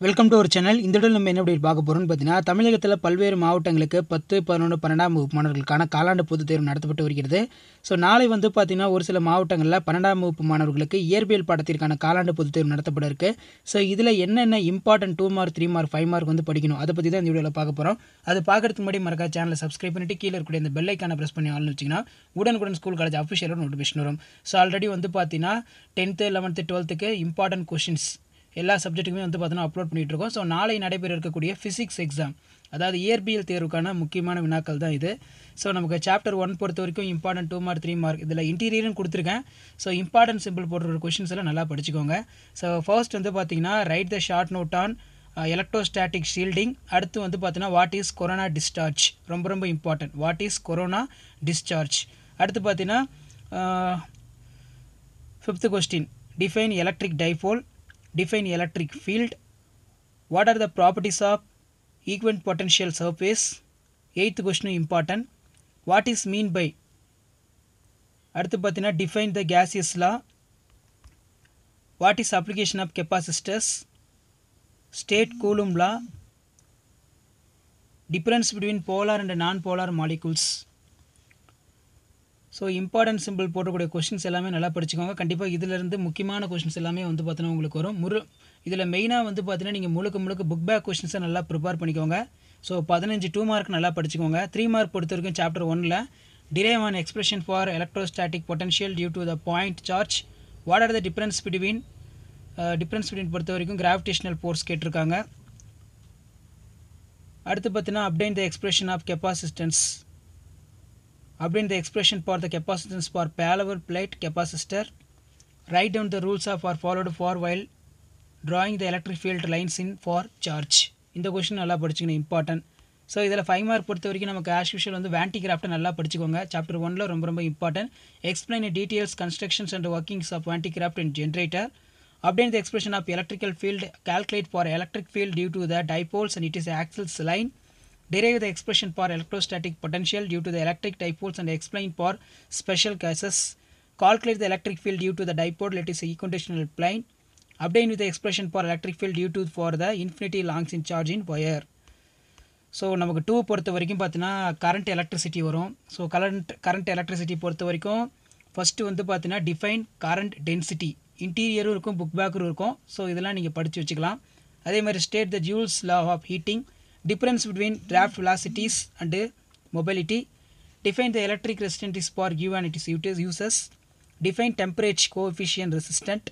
Welcome to ஒரு channel இந்த இடத்துல நம்ம என்ன அப்படி பார்க்க போகிறோம்னு பார்த்தீங்கன்னா தமிழகத்தில் பல்வேறு மாவட்டங்களுக்கு பத்து பதினொன்று பன்னெண்டாம் வகுப்பு மாணவர்களுக்கான காலாண்டு பொதுத் தேர்வு நடத்தப்பட்டு வருகிறது. ஸோ நாளை வந்து பார்த்தீங்கன்னா ஒரு சில மாவட்டங்களில் பன்னெண்டாம் வகுப்பு மாணவர்களுக்கு இயற்பியல் பாடத்திற்கான காலாண்டு பொதுத் தேர்வு நடத்தப்பட இருக்கு. ஸோ இதில் என்னென்ன important two mark three mark five mark வந்து படிக்கணும் அதை பற்றி தான் இந்த வீடியோவில் பார்க்க போகிறோம் அது பார்க்கறதுக்கு முன்னாடி மறக்கா சேனலை சப்ஸ்கிரைப் பண்ணிட்டு கீழே இருக்கக்கூடிய இந்த பெல்லைக்கான ப்ரெஸ் பண்ணி ஆள்னு வச்சிங்கன்னா உடனுக்குடன் ஸ்கூல் காலேஜ் அஃபிஷியலாக நோட்டிஃபிகேஷன் வரும். ஸோ ஆல்ரெடி வந்து பார்த்தீங்கன்னா டென்த்து லெவன்த்து டுவெல்த்துக்கு இம்பார்ட்டன்ட் கொஷின்ஸ் எல்லா சப்ஜெக்ட்டுக்குமே வந்து பார்த்தோன்னா அப்லோட் பண்ணிட்டு இருக்கோம் ஸோ நாளை நடைபெற இருக்கக்கூடிய ஃபிசிக்ஸ் எக்ஸாம் அதாவது இயற்பியல் தேர்வுக்கான முக்கியமான வினாக்கள் தான் இது. ஸோ நமக்கு சாப்டர் ஒன் பொறுத்த வரைக்கும் important two mark three mark இதில் இன்டீரியரும் கொடுத்துருக்கேன். ஸோ இம்பார்ட்டன்ட் சிம்பிள் போடுற கொஷின்ஸ் எல்லாம் நல்லா படிச்சுக்கோங்க. ஸோ ஃபர்ஸ்ட் வந்து பார்த்தீங்கன்னா write the short note on electrostatic shielding அடுத்து வந்து பார்த்தீங்கன்னா வாட் இஸ் கொரோனா டிஸ்சார்ஜ் ரொம்ப ரொம்ப important what is corona discharge அடுத்து பார்த்தீங்கன்னா fifth question define electric dipole define electric field what are the properties of equivalent potential surface eighth question important what is mean by அடுத்து பார்த்தீங்கன்னா define the gaseous law what is application of capacitors state coulomb law difference between polar and non-polar molecules so important simple போடக்கூடிய questions எல்லாமே நல்லா படிச்சுக்கோங்க. கண்டிப்பாக இதிலிருந்து முக்கியமான questions எல்லாமே வந்து பார்த்தீங்கன்னா உங்களுக்கு வரும். முரு இதில் மெயினாக வந்து பார்த்தீங்கன்னா நீங்கள் முழுக்க முழுக்க புக் பேக் கொஷின்ஸை நல்லா ப்ரிப்பேர் பண்ணிக்கோங்க. ஸோ பதினஞ்சு டூ மார்க் நல்லா படிச்சுக்கோங்க. த்ரீ மார்க் பொறுத்த வரைக்கும் சாப்டர் ஒனில் derive an expression for electrostatic potential due to the point charge what are the difference between difference between பொறுத்த வரைக்கும் கிராவிடேஷனல் ஃபோர்ஸ் கேட்டிருக்காங்க. அடுத்து பார்த்தீங்கன்னா அப்டேன் த எக்ஸ்பிரஷன் ஆஃப் கெப்பாசிஸ்டன்ஸ் அப்படின் the expression for the capacitance for parallel plate capacitor. Write down the rules of or followed for while drawing the electric field lines in for charge. இந்த question நல்லா படிச்சுக்கணும் important so இதில் five mark பொறுத்த வரைக்கும் நமக்கு as usual வந்து வேண்டி கிராஃப்ட்டை நல்லா படிச்சுக்கோங்க சாப்டர் ஒனில் ரொம்ப ரொம்ப important explain details constructions and workings of van de Graaff and generator அப்படின் expression of electrical field calculate for electric field due to the dipoles and it is axials line derive the expression for electrostatic potential due to the electric dipoles and explain for special cases calculate the electric field due to the dipole let is equidistant plane obtain with the expression for electric field due to for the infinity longs in charge in wire so நமக்கு two பொறுத்த வரைக்கும் பார்த்தீங்கன்னா current electricity வரும் so current current electricity பொறுத்த வரைக்கும் first வந்து பார்த்தீங்கன்னா define current density இன்டீரியரும் இருக்கும் புக் பேக்கரும் இருக்கும் ஸோ இதெல்லாம் நீங்கள் படித்து வச்சுக்கலாம் அதே மாதிரி state the Joule's law of heating difference between draft velocities and mobility. Define the electric resistance for given it is uses define temperature coefficient resistant.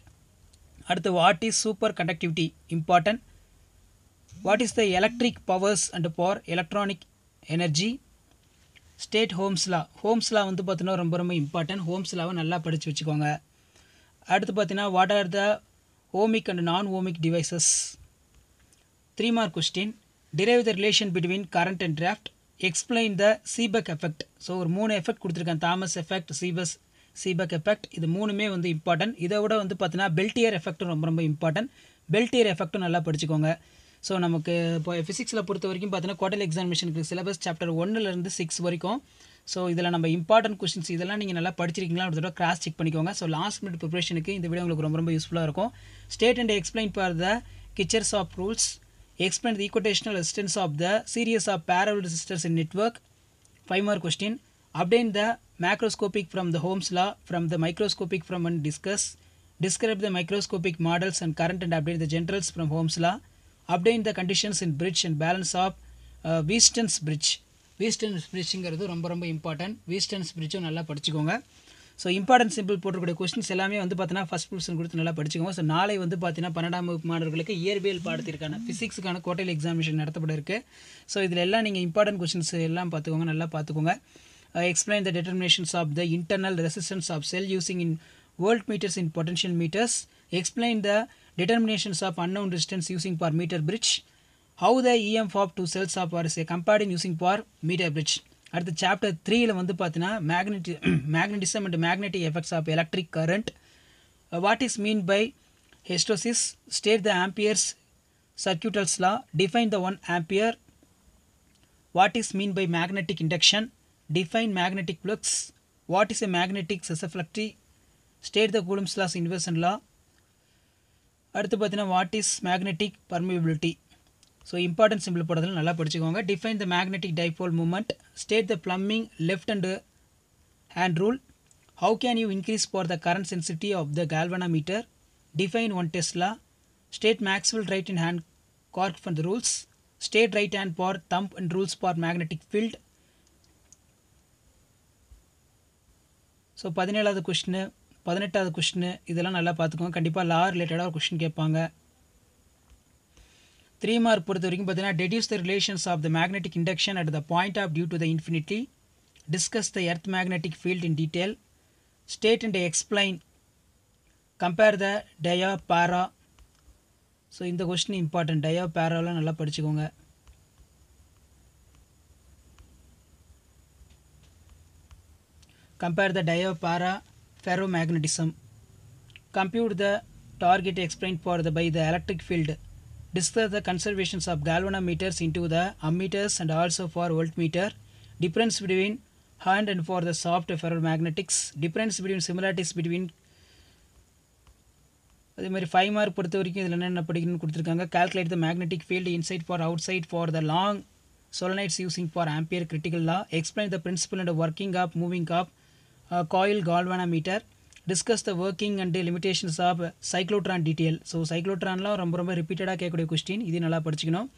அடுத்து what is superconductivity important what is the electric powers and for electronic energy state Ohm's law Ohm's law வந்து பார்த்தீங்கன்னா ரொம்ப ரொம்ப important ஹோம்ஸ்லாவை நல்லா படித்து வச்சுக்கோங்க. அடுத்து பார்த்தீங்கன்னா what are the ohmic and non ohmic devices three mark question derive the relation between current and drift explain the Seebeck effect so ஒரு மூணு எஃபெக்ட் கொடுத்துருக்கேன். Thomas effect Seebeck's Seebeck effect இது மூணுமே வந்து இம்பார்ட்டன்ட் இதை விட வந்து பார்த்தீங்கன்னா பெல்டியர் எஃபெக்ட்டும் ரொம்ப ரொம்ப இம்பார்ட்டன்ட் பெல்டியர் எஃபெக்ட்டும் நல்லா படிச்சுக்கோங்க. ஸோ நமக்கு இப்போ ஃபிசிக்ஸில் பொறுத்த வரைக்கும் பார்த்தீங்கன்னா குவார்டல் எக்ஸாமினேஷனுக்கு சிலபஸ் சாப்டர் ஒன்னுலேருந்து சிக்ஸ் வரைக்கும். ஸோ இதில் நம்ம இம்பார்ட்டன்ட் கொஸ்டின்ஸ் இதெல்லாம் நீங்கள் நல்லா படிச்சிருக்கீங்களா? ஒரு தடவை கிராஸ் செக் பண்ணிக்கோங்க. ஸோ லாஸ்ட் மினிட் ப்ரிப்பரேஷனுக்கு இந்த வீடியோ உங்களுக்கு ரொம்ப ரொம்ப யூஸ்ஃபுல்லாக இருக்கும். State and explain for the Kirchhoff's of rules explain the equitational resistance of the series of parallel resistors in network. Five more question. Obtain the macroscopic from the Ohm's law, from the microscopic from and discuss. Describe the microscopic models and current and update the generals from Ohm's law. Obtain the conditions in bridge and balance of uh, Wheaton's bridge. Wheaton's bridgeங்கிறது ரொம்ப ரொம்ப important Wheatstone's பிரிட்ஜும் நல்லா படிச்சுக்கோங்க so important simple போட்டிருக்கூடிய questions எல்லாமே வந்து பார்த்தீங்கன்னா ஃபஸ்ட் பொசிஷன் கொடுத்து நல்லா படிச்சுக்கோங்க. ஸோ நாளை வந்து பார்த்தீங்கன்னா பன்னெண்டாம் வகுப்பு மாணவர்களுக்கு இயற்பியல் பாடத்திற்கான ஃபிசிக்ஸுக்கான கோட்டையில் எக்ஸாமினேஷன் நடத்தப்பட இருக்குது ஸோ இதில் எல்லாம் நீங்கள் இம்பார்ட்டன்ட் கொஸ்டின்ஸ் எல்லாம் பார்த்துக்கோங்க நல்லா பார்த்துக்கோங்க explain uh, the determinations of the internal resistance of cell using in world meters in potential meters explain the determinations of unknown resistance using bar meter bridge how the E M F two cells of are a compared in using for meter bridge அடுத்த chapter த்ரீயில் வந்து பார்த்தீங்கன்னா magnetic magnetism and magnetic effects of electric current what is mean by hysteresis state the Ampere's circuital's law define the one ampere what is mean by magnetic induction define magnetic flux what is a magnetic susceptibility state the Coulomb's laws inversion law அடுத்து பார்த்தீங்கன்னா what is magnetic permeability so important simple போடுறதுல நல்லா படிச்சுக்கோங்க. Define the magnetic dipole moment state the Fleming left and hand rule how can you increase for the current sensitivity of the galvanometer define one tesla state Maxwell right in hand cork for the rules state right hand for thumb and rules for magnetic field so பதினேழாவது கொஷினு பதினெட்டாவது கொஷின்னு இதெல்லாம் நல்லா பார்த்துக்கோங்க. கண்டிப்பாக லா ரிலேட்டடாக ஒரு கொஷின் கேட்பாங்க. த்ரீ மார்க் பொறுத்த வரைக்கும் பார்த்தீங்கன்னா deduce the relations of the magnetic induction at the point of due to the infinity discuss the earth magnetic field in detail state and explain compare the dia para so இந்த question important dia பேராலாம் நல்லா படிச்சுக்கோங்க. Compare the diapara ferromagnetism. Compute the target explained for the by the electric field. Discuss the conservations of galvanometers into the ammeters and also for voltmeter difference between hand and for the soft ferromagnetics difference between similarities between அதே மாதிரி five mark பொறுத்த வரைக்கும் இதில் என்னென்ன படிக்கணும்னு கொடுத்துருக்காங்க calculate the magnetic field inside for outside for the long solenoids using for ampere critical law explain the principle and working of moving of uh, coil galvanometer discuss the working and limitations of cyclotron detail so சைக்ளோட்ரான்லாம் ரொம்ப ரொம்ப ரிப்பீட்டடாக கேட்கக்கூடிய question இது நல்லா படிச்சுக்கணும்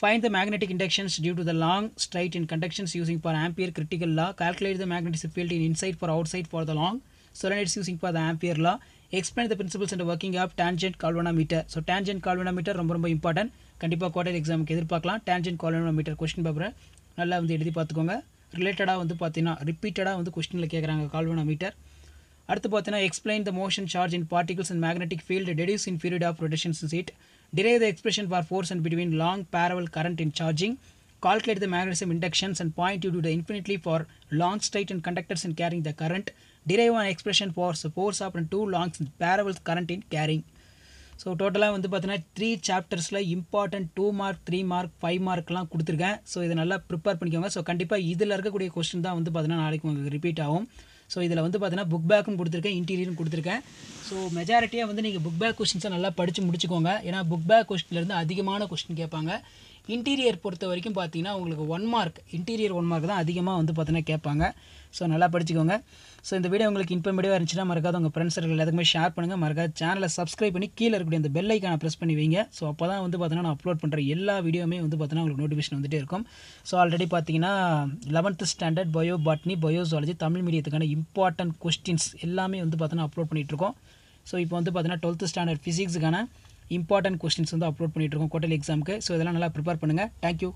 Find the magnetic inductions due to the long straight in conductions using for ampere critical law. Calculate the magnetic field in inside for outside for the long solenoids using for the ampere law. Explain the principles and working of tangent galvanometer. So tangent galvanometer ரொம்ப ரொம்ப important கண்டிப்பாக quarter எக்ஸாமுக்கு எதிர்பார்க்கலாம் tangent galvanometer question பேப்பரை நல்லா வந்து எழுதி பார்த்துக்கோங்க ரிலேட்டடாக வந்து பார்த்தீங்கன்னா ரிப்பீட்டடாக வந்து கொஸ்டினில் கேட்குறாங்க galvanometer அடுத்து பார்த்தீங்கன்னா explain the motion charge in particles and magnetic field deduce in period of rotation seat derive the expression for force and between long parallel current in charging calculate the magnetism inductions and point you to the infinitely for long straight and conductors in carrying the current derive an expression for force of two long parallel current in carrying so டோட்டலாக வந்து பார்த்தீங்கன்னா three சாப்டர்ஸில் important two mark three mark five மார்க்லாம் கொடுத்துருக்கேன் so இதை நல்லா prepare பண்ணிக்கோங்க so கண்டிப்பாக இதில் இருக்கக்கூடிய கொஸ்டின் தான் வந்து பார்த்தீங்கன்னா நாளைக்கு உங்களுக்கு ரிப்பீட் ஆகும் ஸோ இதில் வந்து பார்த்தீங்கன்னா புக் பேக்கும் கொடுத்துருக்கேன் இன்டீரியரும் கொடுத்துருக்கேன். ஸோ மெஜாரிட்டியாக வந்து நீங்கள் புக் பேக் கொஸ்டின்ஸை நல்லா படித்து முடிச்சுக்கோங்க. ஏன்னா புக் பேக் கொஸ்டின்லேருந்து அதிகமான கொஸ்டின் கேட்பாங்க. இன்டீரியர் பொறுத்த வரைக்கும் பார்த்தீங்கன்னா உங்களுக்கு one mark interior one mark தான் அதிகமாக வந்து பார்த்தீங்கன்னா கேட்பாங்க. ஸோ நல்லா படிச்சுக்கோங்க. ஸோ இந்த வீடியோ உங்களுக்கு இன்ஃபர்மேட்டிவாக இருந்துச்சுன்னா மறக்காத உங்கள் ஃப்ரெண்ட்ஸ் எல்லாத்துக்குமே ஷேர் பண்ணுங்கள் மறக்காத சேனலை சப்ஸ்கிரைப் பண்ணி கீழே இருக்கக்கூடிய அந்த பெல் ஐக்கானை ப்ரெஸ் பண்ணி வைங்க. ஸோ அப்போ தான் வந்து பார்த்தீங்கன்னா நான் அப்லோட் பண்ணுற எல்லா வீடியோவுமே வந்து பார்த்தீங்கன்னா உங்களுக்கு நோட்டிஃபிகேஷன் வந்துட்டே இருக்கும். ஸோ ஆல்ரெடி பார்த்தீங்கன்னா eleventh standard bio botany bio zoology Tamil மீடியத்துக்கான important questions எல்லாமே வந்து பார்த்தீங்கன்னா அப்லோட் பண்ணிகிட்டு இருக்கோம். ஸோ இப்போ வந்து பார்த்தீங்கன்னா டுவெல்த்து ஸ்டாண்டர்ட் ஃபிசிக்ஸுக்கான இம்பார்ட்டன்ட் கொஸ்டின்ஸ் வந்து அப்லோட் பண்ணிட்டு இருக்கோம். குவார்டர்லி எக்ஸாமுக்கு ஸோ இதெல்லாம் நல்லா ப்ரிப்பேர் பண்ணுங்கள் தேங்க்யூ